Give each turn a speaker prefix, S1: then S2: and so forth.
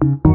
S1: Thank you